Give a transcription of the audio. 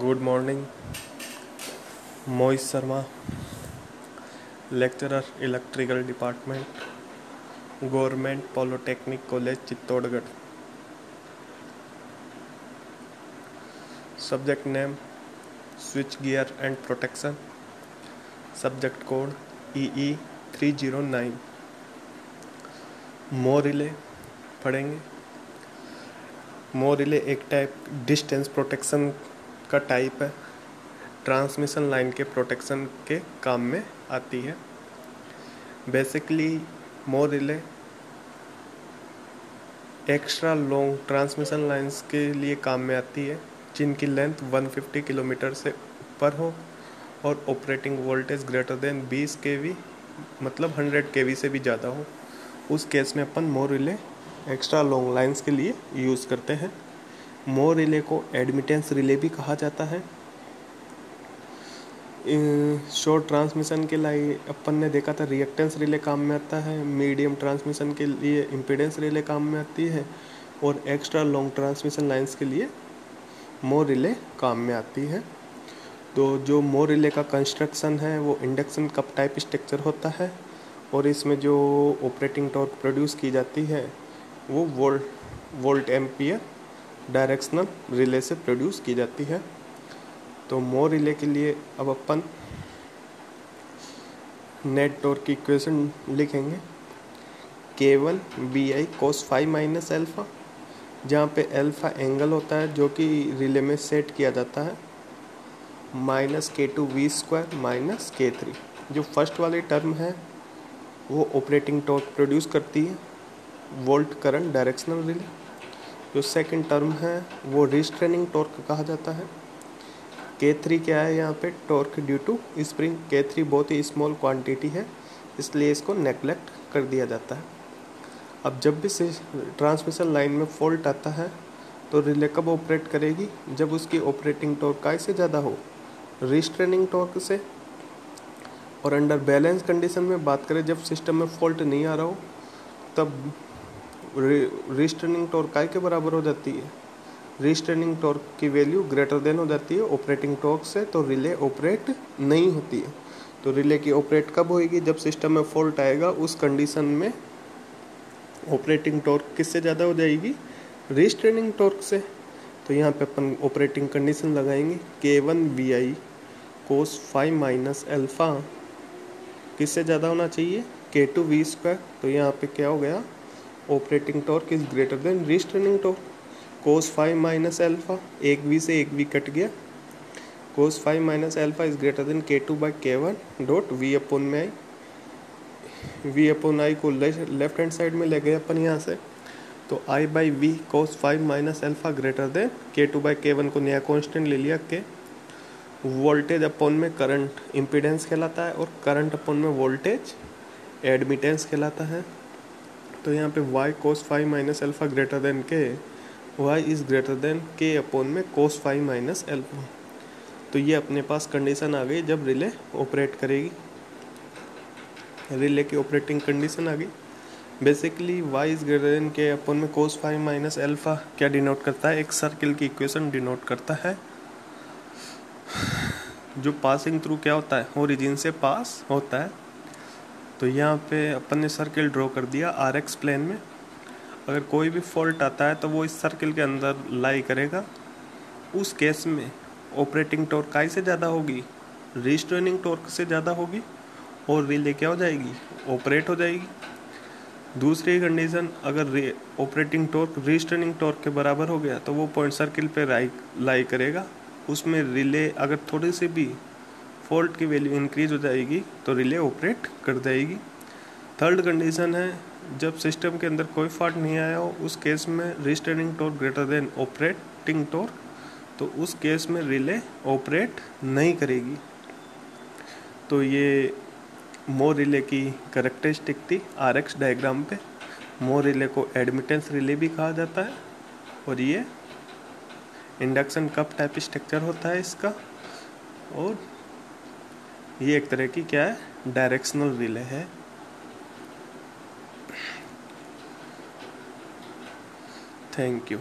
Good morning Mohit Sharma lecturer electrical department government polytechnic college Chittorgarh subject name switch gear and protection subject code E E three zero nine mho relay पढ़ेंगे। Mho relay एक type distance protection का type है। Transmission line के protection के काम में आती है। Basically mho relay extra long transmission lines के लिए काम में आती है, जिनकी लेंथ 150 किलोमीटर से ऊपर हो और ऑपरेटिंग वोल्टेज ग्रेटर देन 20 के वी मतलब 100 के वी से भी ज़्यादा हो। उस केस में अपन mho relay extra long lines के लिए यूज़ करते हैं। मोर रिले को एडमिटेंस रिले भी कहा जाता है। शॉर्ट ट्रांसमिशन के लिए अपन ने देखा था रिएक्टेंस रिले काम में आता है, मीडियम ट्रांसमिशन के लिए इम्पीडेंस रिले काम में आती है और एक्स्ट्रा लॉन्ग ट्रांसमिशन लाइंस के लिए मोर रिले काम में आती है। तो जो मोर रिले का कंस्ट्रक्शन है, वो इंडक्शन कप टाइप स्ट्रक्चर होता है और इसमें जो ऑपरेटिंग टॉर्क प्रोड्यूस की जाती है, वो volt volt ampere directional relay से प्रोड्यूस की जाती है। तो मोर रिले के लिए अब अपन नेट टॉर्क की इक्वेशन लिखेंगे। K one B I cos five minus alpha जहाँ पे एल्फ़ा एंगल होता है, जो कि रिले में सेट किया जाता है minus K two V square minus K three जो फ़र्स्ट वाली टर्म है, वो ऑपरेटिंग टॉर्क प्रोड्यूस करती है वोल्ट करंट डायरेक्शनल रिले जो सेकंड टर्म है, वो रिस्ट्रेनिंग टॉर्क कहा जाता है। के थ्री क्या है यहाँ पे? Torque due to spring K three बहुत ही स्मॉल क्वांटिटी है, इसलिए इसको नेगलेक्ट कर दिया जाता है। अब जब भी ट्रांसमिशन लाइन में फॉल्ट आता है तो रिले कब ऑपरेट करेगी? जब उसकी ऑपरेटिंग टॉर्क काय से ज़्यादा हो रिस्ट्रेनिंग टॉर्क से। और अंडर बैलेंस कंडीशन में बात करें, जब सिस्टम में फॉल्ट नहीं आ रहा हो, तब रिस्टर्निंग टॉर्क काय के बराबर हो जाती है? रिस्टर्निंग टॉर्क की वैल्यू ग्रेटर देन हो जाती है ऑपरेटिंग टॉर्क से तो रिले ऑपरेट नहीं होती है। तो रिले की ऑपरेट कब होएगी? जब सिस्टम में फॉल्ट आएगा, उस कंडीशन में ऑपरेटिंग टॉर्क किससे ज़्यादा हो जाएगी? रिस्टर्निंग टॉर्क से। तो यहाँ पे अपन ऑपरेटिंग कंडीशन लगाएँगे। K one V I cos five minus alpha किससे ज़्यादा होना चाहिए? के टू वी स्क्वायर तो यहाँ पे क्या हो गया? Operating torque is greater than restraining torque cos five minus alpha एक वी से एक वी कट गया। Cos five minus alpha is greater than K two by K one dot V upon में आई वी अपोन आई को left hand side में ले गए अपन यहाँ से। तो I by V cos five minus alpha greater than K two by K one को नया कॉन्स्टेंट ले लिया के वोल्टेज अपोन में करंट इम्पिडेंस कहलाता है और करंट अपोन में वोल्टेज एडमिटेंस कहलाता है। तो यहाँ पे y cos five minus alpha greater than K y is greater than K upon में कोस फाइव माइनस एल्फा तो ये अपने पास कंडीशन आ गई जब रिले ऑपरेट करेगी। रिले की ऑपरेटिंग कंडीशन आ गई। Basically y is greater than K upon में कोस फाइव माइनस एल्फा क्या डिनोट करता है? एक सर्किल की इक्वेशन डिनोट करता है। जो पासिंग थ्रू क्या होता है? ओरिजिन से पास होता है। तो यहाँ पे अपन ने सर्किल ड्रॉ कर दिया आर एक्स प्लेन में। अगर कोई भी फॉल्ट आता है तो वो इस सर्किल के अंदर लाई करेगा। उस केस में ऑपरेटिंग टॉर्क काय से ज़्यादा होगी? रिस्ट्रेनिंग टॉर्क से ज़्यादा होगी और रिले क्या हो जाएगी ऑपरेट हो जाएगी। दूसरी कंडीशन अगर ऑपरेटिंग टॉर्क रिस्ट्रेनिंग टॉर्क के बराबर हो गया तो वो पॉइंट सर्किल पे लाई करेगा। उसमें रिले अगर थोड़ी सी भी फॉल्ट की वैल्यू इंक्रीज हो जाएगी तो रिले ऑपरेट कर जाएगी थर्ड कंडीशन है, जब सिस्टम के अंदर कोई फॉल्ट नहीं आया हो, उस केस में restraining torque greater than operating torque तो उस केस में रिले ऑपरेट नहीं करेगी। तो ये मोर रिले की करेक्टरिस्टिक थी आर एक्स डायग्राम पे। मोर रिले को एडमिटेंस रिले भी कहा जाता है, और ये इंडक्शन कप टाइप स्ट्रक्चर होता है इसका, और ये एक तरह की क्या है? डायरेक्शनल रिले है। Thank you